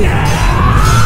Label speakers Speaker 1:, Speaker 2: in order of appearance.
Speaker 1: Yeah!